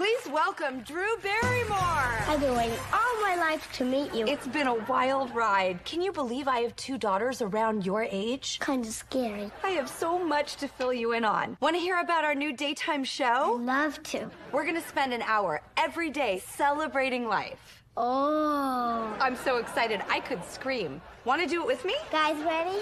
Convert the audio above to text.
Please welcome Drew Barrymore. I've been waiting all my life to meet you. It's been a wild ride. Can you believe I have two daughters around your age? kind of scary. I have so much to fill you in on. Want to hear about our new daytime show? Love to. We're going to spend an hour every day celebrating life. Oh. I'm so excited I could scream. Want to do it with me? Guys, ready?